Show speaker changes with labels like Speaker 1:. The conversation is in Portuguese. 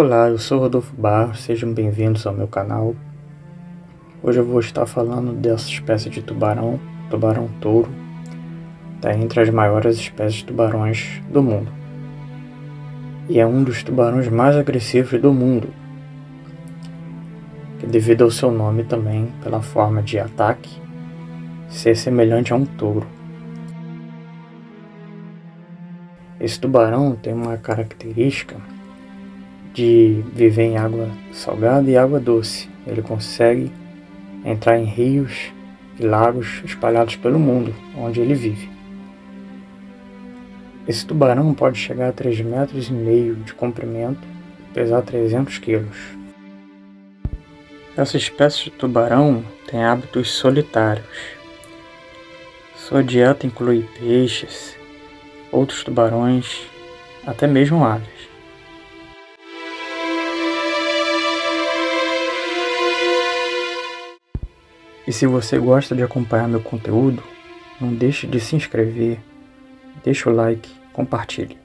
Speaker 1: Olá, eu sou Rodolfo Barros, sejam bem-vindos ao meu canal. Hoje eu vou estar falando dessa espécie de tubarão, tubarão touro, está entre as maiores espécies de tubarões do mundo. E é um dos tubarões mais agressivos do mundo, devido ao seu nome também, pela forma de ataque, ser semelhante a um touro. Esse tubarão tem uma característica de viver em água salgada e água doce. Ele consegue entrar em rios e lagos espalhados pelo mundo onde ele vive. Esse tubarão pode chegar a 3 metros e meio de comprimento e pesar 300 quilos. Essa espécie de tubarão tem hábitos solitários. Sua dieta inclui peixes, outros tubarões, até mesmo aves. E se você gosta de acompanhar meu conteúdo, não deixe de se inscrever, deixe o like, compartilhe.